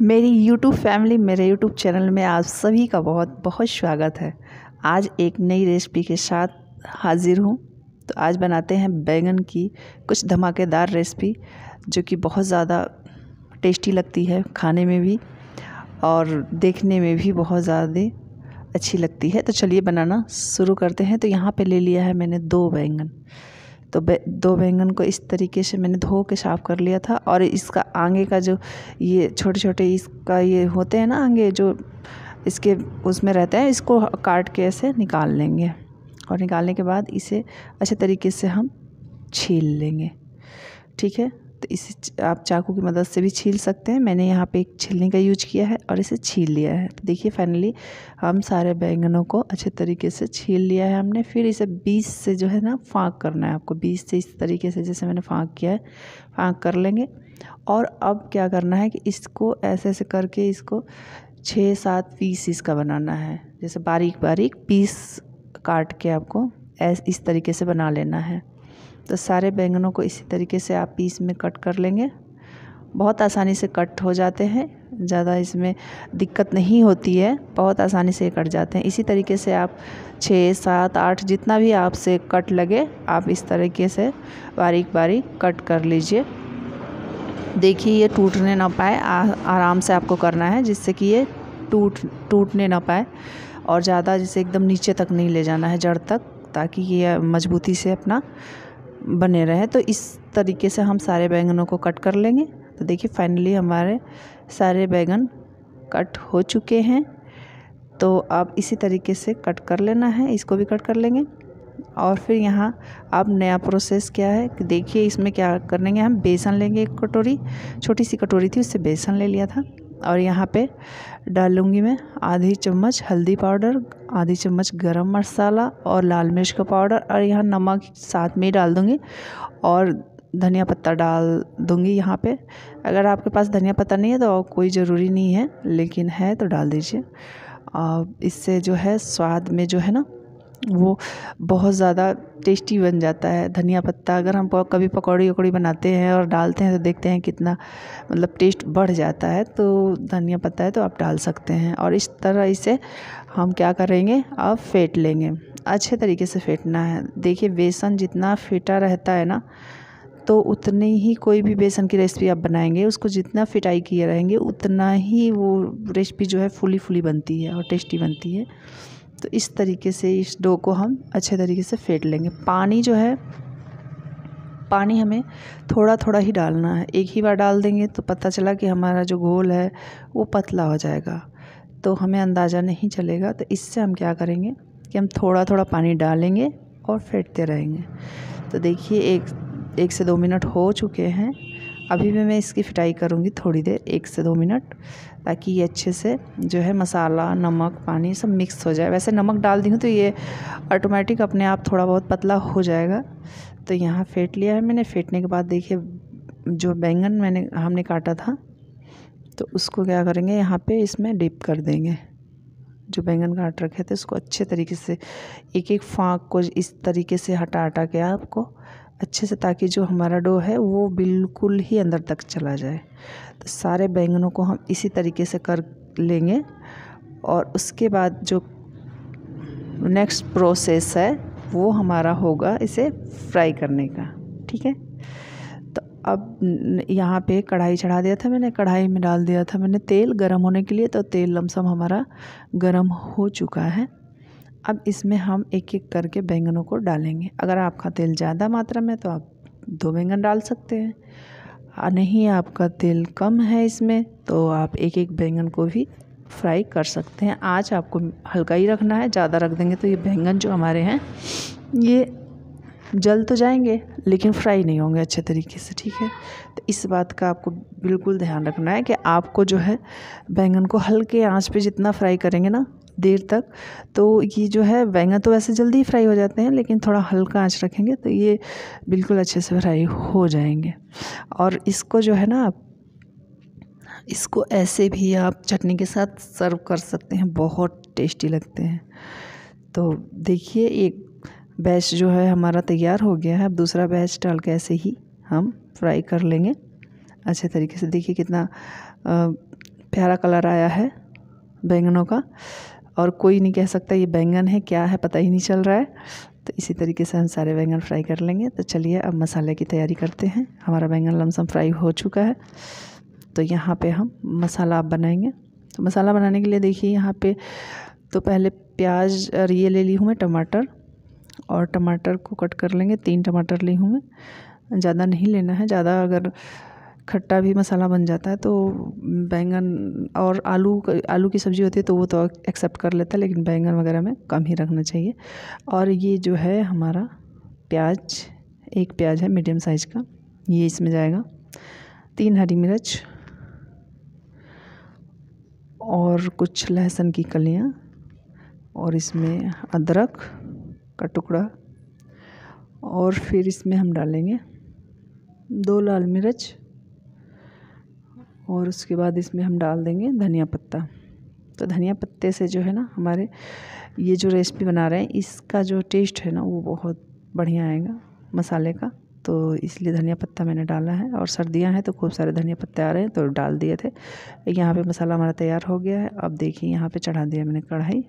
मेरी YouTube family मेरे YouTube channel में आप सभी का बहुत बहुत स्वागत है। आज एक नई रेसिपी के साथ हाज़िर हूँ। तो आज बनाते हैं बैंगन की कुछ धमाकेदार रेसिपी जो कि बहुत ज़्यादा टेस्टी लगती है खाने में भी और देखने में भी बहुत ज़्यादा अच्छी लगती है। तो चलिए बनाना शुरू करते हैं। तो यहाँ पे ले लिया है मैंने दो बैंगन। तो दो बैंगन को इस तरीके से मैंने धो के साफ़ कर लिया था और इसका आगे का जो ये छोटे छोटे इसका ये होते हैं ना आगे जो इसके उसमें रहते हैं, इसको काट के ऐसे निकाल लेंगे। और निकालने के बाद इसे अच्छे तरीके से हम छील लेंगे। ठीक है? तो इसे आप चाकू की मदद से भी छील सकते हैं। मैंने यहाँ पे एक छीलने का यूज़ किया है और इसे छील लिया है। तो देखिए फाइनली हम सारे बैंगनों को अच्छे तरीके से छील लिया है हमने। फिर इसे बीस से जो है ना, फाँक करना है आपको। बीस से इस तरीके से जैसे मैंने फाँक किया है, फाँक कर लेंगे। और अब क्या करना है कि इसको ऐसे ऐसे करके इसको छः सात पीस इसका बनाना है। जैसे बारीक बारीक पीस काट के आपको ऐस, इस तरीके से बना लेना है। तो सारे बैंगनों को इसी तरीके से आप पीस में कट कर लेंगे। बहुत आसानी से कट हो जाते हैं, ज़्यादा इसमें दिक्कत नहीं होती है, बहुत आसानी से कट जाते हैं। इसी तरीके से आप छः, सात, आठ जितना भी आपसे कट लगे, आप इस तरीके से बारीक बारीक कट कर लीजिए। देखिए, ये टूटने ना पाए आराम से आपको करना है, जिससे कि ये टूट, टूटने ना पाए और ज़्यादा जैसे एकदम नीचे तक नहीं ले जाना है, जड़ तक, ताकि ये मजबूती से अपना बने रहे तो इस तरीके से हम सारे बैंगनों को कट कर लेंगे। तो देखिए फाइनली हमारे सारे बैंगन कट हो चुके हैं। तो आप इसी तरीके से कट कर लेना है, इसको भी कट कर लेंगे। और फिर यहाँ अब नया प्रोसेस क्या है कि देखिए, इसमें क्या कर लेंगे हम? बेसन लेंगे एक कटोरी, छोटी सी कटोरी थी, उससे बेसन ले लिया था। और यहाँ पे डालूँगी मैं आधी चम्मच हल्दी पाउडर, आधी चम्मच गरम मसाला और लाल मिर्च का पाउडर और यहाँ नमक साथ में ही डाल दूँगी और धनिया पत्ता डाल दूँगी यहाँ पे। अगर आपके पास धनिया पत्ता नहीं है तो कोई ज़रूरी नहीं है, लेकिन है तो डाल दीजिए। इससे जो है स्वाद में जो है ना वो बहुत ज़्यादा टेस्टी बन जाता है। धनिया पत्ता अगर हम कभी पकौड़ी वकौड़ी बनाते हैं और डालते हैं तो देखते हैं कितना मतलब टेस्ट बढ़ जाता है। तो धनिया पत्ता है तो आप डाल सकते हैं। और इस तरह इसे हम क्या करेंगे? अब फेंट लेंगे। अच्छे तरीके से फेंटना है। देखिए, बेसन जितना फेंटा रहता है ना तो उतनी ही कोई भी बेसन की रेसिपी आप बनाएँगे, उसको जितना फिटाई किए रहेंगे, उतना ही वो रेसिपी जो है फुली फुली बनती है और टेस्टी बनती है। तो इस तरीके से इस डो को हम अच्छे तरीके से फेंट लेंगे। पानी जो है, पानी हमें थोड़ा थोड़ा ही डालना है। एक ही बार डाल देंगे तो पता चला कि हमारा जो घोल है, वो पतला हो जाएगा। तो हमें अंदाज़ा नहीं चलेगा। तो इससे हम क्या करेंगे कि हम थोड़ा थोड़ा पानी डालेंगे और फेंटते रहेंगे। तो देखिए, एक एक से दो मिनट हो चुके हैं। अभी भी मैं इसकी फिटाई करूँगी थोड़ी देर, एक से दो मिनट, ताकि ये अच्छे से जो है मसाला, नमक, पानी सब मिक्स हो जाए। वैसे नमक डाल दी हूँ तो ये ऑटोमेटिक अपने आप थोड़ा बहुत पतला हो जाएगा। तो यहाँ फेंट लिया है मैंने, फेंटने के बाद देखिए जो बैंगन मैंने, हमने काटा था तो उसको क्या करेंगे, यहाँ पे इसमें डिप कर देंगे। जो बैंगन काट रखे थे, उसको अच्छे तरीके से एक एक फाँक को इस तरीके से हटा हटा के आपको अच्छे से ताकि जो हमारा डो है वो बिल्कुल ही अंदर तक चला जाए। तो सारे बैंगनों को हम इसी तरीके से कर लेंगे और उसके बाद जो नेक्स्ट प्रोसेस है, वो हमारा होगा इसे फ्राई करने का, ठीक है? तो अब यहाँ पे कढ़ाई चढ़ा दिया था मैंने, कढ़ाई में डाल दिया था मैंने तेल गरम होने के लिए तो तेल लमसम हमारा गरम हो चुका है। अब इसमें हम एक एक करके बैंगनों को डालेंगे। अगर आपका तेल ज़्यादा मात्रा में तो आप दो बैंगन डाल सकते हैं। और नहीं, आपका तेल कम है इसमें तो आप एक एक बैंगन को भी फ्राई कर सकते हैं। आज आपको हल्का ही रखना है, ज़्यादा रख देंगे तो ये बैंगन जो हमारे हैं, ये जल तो जाएँगे, लेकिन फ्राई नहीं होंगे अच्छे तरीके से, ठीक है? तो इस बात का आपको बिल्कुल ध्यान रखना है कि आपको जो है, बैंगन को हल्के आँच पे जितना फ्राई करेंगे ना देर तक। तो ये जो है, बैंगन तो वैसे जल्दी फ्राई हो जाते हैं, लेकिन थोड़ा हल्का आँच रखेंगे तो ये बिल्कुल अच्छे से फ्राई हो जाएँगे। और इसको जो है ना, इसको ऐसे भी आप चटनी के साथ सर्व कर सकते हैं, बहुत टेस्टी लगते हैं। तो देखिए, एक बैच जो है हमारा तैयार हो गया है, अब दूसरा बैच डाल के ऐसे ही हम फ्राई कर लेंगे। अच्छे तरीके से देखिए कितना प्यारा कलर आया है बैंगनों का। और कोई नहीं कह सकता ये बैंगन है, क्या है, पता ही नहीं चल रहा है। तो इसी तरीके से हम सारे बैंगन फ्राई कर लेंगे। तो चलिए अब मसाले की तैयारी करते हैं। हमारा बैंगन लमसम फ्राई हो चुका है। तो यहाँ पे हम मसाला बनाएँगे। तो मसाला बनाने के लिए देखिए यहाँ पे तो पहले प्याज और ये ले ली हूँ मैं टमाटर। और टमाटर को कट कर लेंगे। तीन टमाटर ली हूँ मैं। ज़्यादा नहीं लेना है। ज़्यादा अगर खट्टा भी मसाला बन जाता है तो बैंगन और आलू आलू की सब्ज़ी होती है तो वो तो एक्सेप्ट कर लेता है, लेकिन बैंगन वगैरह में कम ही रखना चाहिए। और ये जो है हमारा प्याज, एक प्याज है मीडियम साइज़ का, ये इसमें जाएगा। तीन हरी मिर्च और कुछ लहसुन की कलियाँ और इसमें अदरक का टुकड़ा और फिर इसमें हम डालेंगे दो लाल मिर्च। और उसके बाद इसमें हम डाल देंगे धनिया पत्ता। तो धनिया पत्ते से जो है ना, हमारे ये जो रेसिपी बना रहे हैं, इसका जो टेस्ट है ना, वो बहुत बढ़िया आएगा मसाले का। तो इसलिए धनिया पत्ता मैंने डाला है और सर्दियाँ हैं तो खूब सारे धनिया पत्ते आ रहे हैं तो डाल दिए थे। यहाँ पे मसाला हमारा तैयार हो गया है। अब देखिए यहाँ पे चढ़ा दिया मैंने कढ़ाई।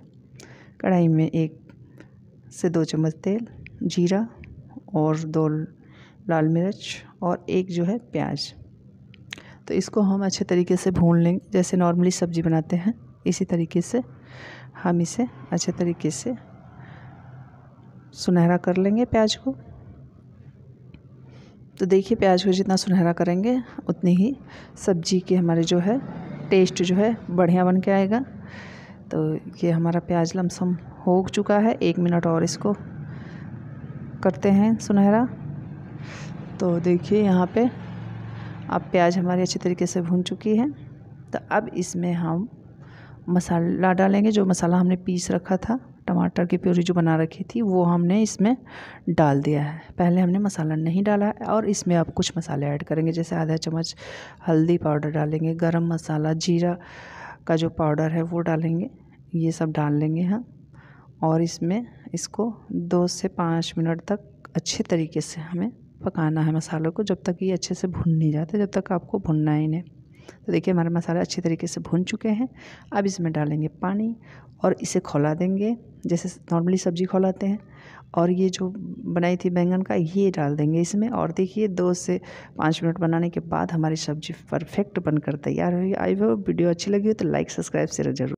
कढ़ाई में एक से दो चम्मच तेल, जीरा और दो लाल मिर्च और एक जो है प्याज। तो इसको हम अच्छे तरीके से भून लेंगे। जैसे नॉर्मली सब्ज़ी बनाते हैं, इसी तरीके से हम इसे अच्छे तरीके से सुनहरा कर लेंगे प्याज को। तो देखिए प्याज को जितना सुनहरा करेंगे, उतनी ही सब्ज़ी के हमारे जो है टेस्ट जो है बढ़िया बन के आएगा। तो ये हमारा प्याज लमसम हो चुका है। एक मिनट और इसको करते हैं सुनहरा। तो देखिए यहाँ पे अब प्याज हमारी अच्छी तरीके से भून चुकी है। तो अब इसमें हम मसाला डालेंगे, जो मसाला हमने पीस रखा था, टमाटर की प्योरी जो बना रखी थी, वो हमने इसमें डाल दिया है। पहले हमने मसाला नहीं डाला है और इसमें अब कुछ मसाले ऐड करेंगे, जैसे आधा चम्मच हल्दी पाउडर डालेंगे, गरम मसाला, जीरा का जो पाउडर है वो डालेंगे, ये सब डाल लेंगे हम। और इसमें इसको दो से पाँच मिनट तक अच्छे तरीके से हमें पकाना है मसालों को, जब तक ये अच्छे से भुन नहीं जाते, जब तक आपको भुनना ही नहीं। तो देखिए, हमारे मसाले अच्छी तरीके से भुन चुके हैं। अब इसमें डालेंगे पानी और इसे खौला देंगे, जैसे नॉर्मली सब्ज़ी खौलाते हैं। और ये जो बनाई थी बैंगन का, ये डाल देंगे इसमें। और देखिए, दो से पाँच मिनट बनाने के बाद हमारी सब्ज़ी परफेक्ट बनकर तैयार हुई आई वो वीडियो अच्छी लगी हो तो लाइक, सब्सक्राइब से ज़रूर